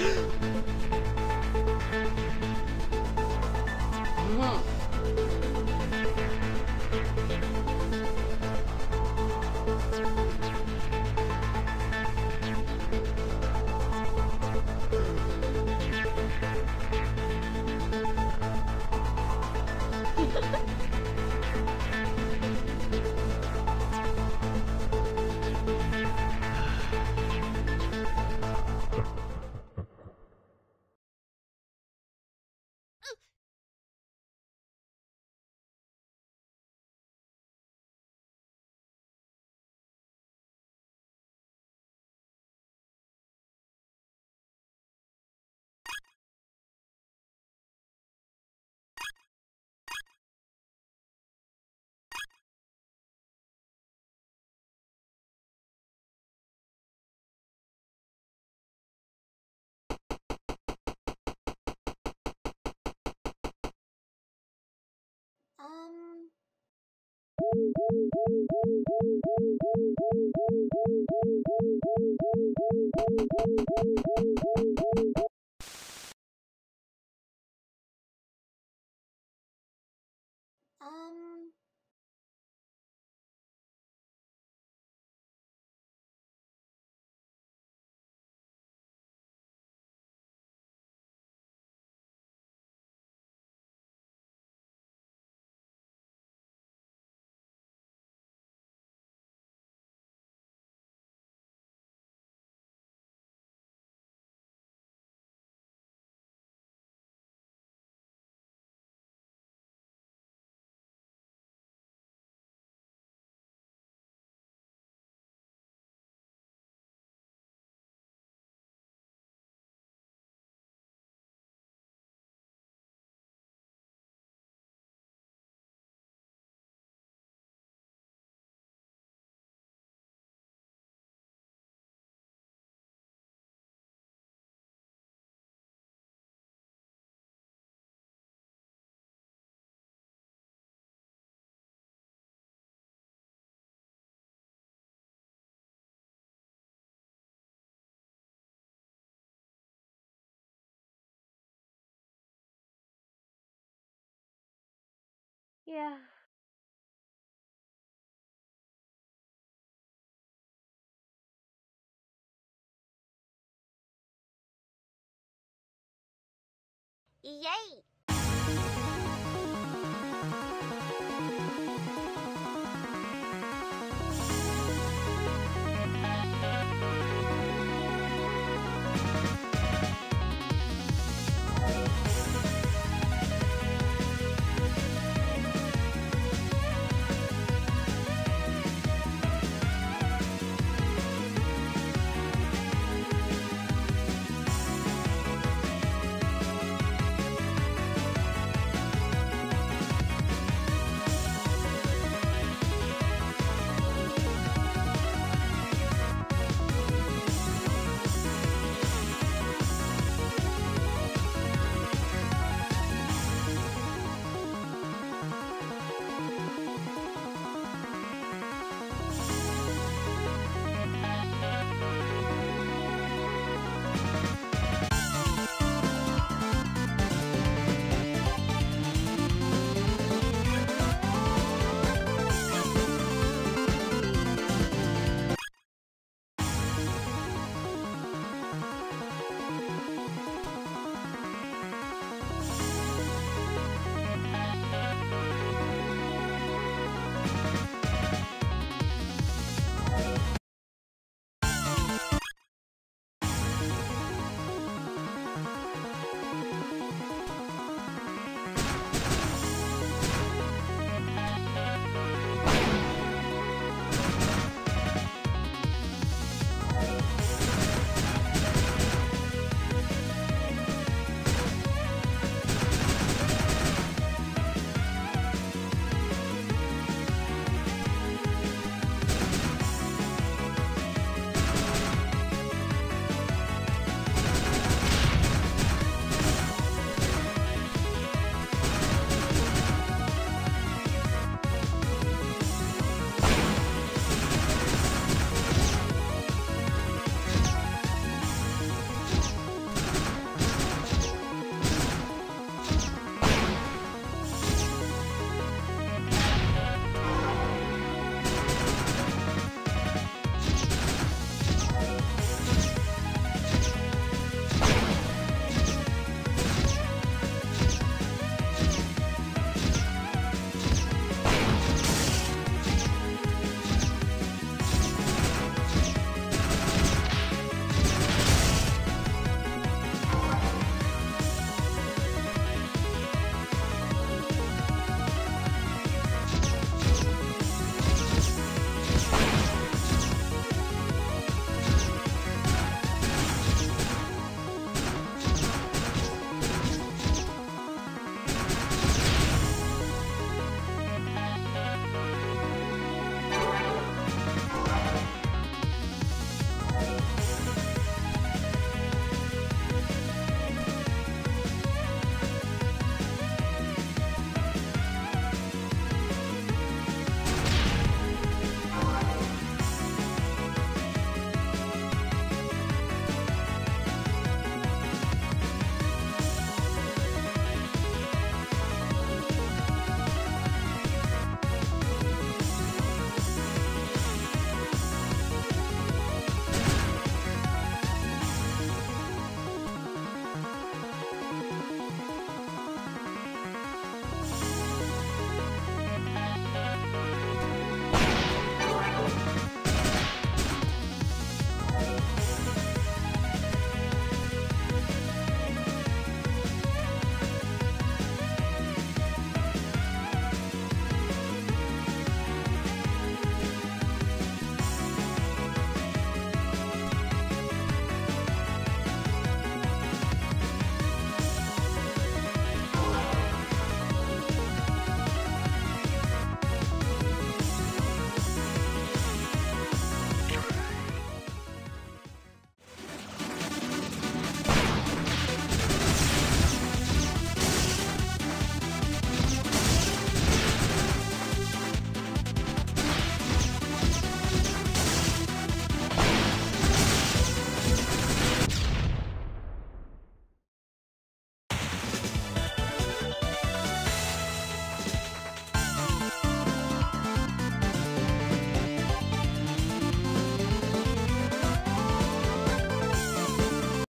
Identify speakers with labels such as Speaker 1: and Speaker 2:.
Speaker 1: Um. Um.
Speaker 2: Yeah.
Speaker 1: Yay!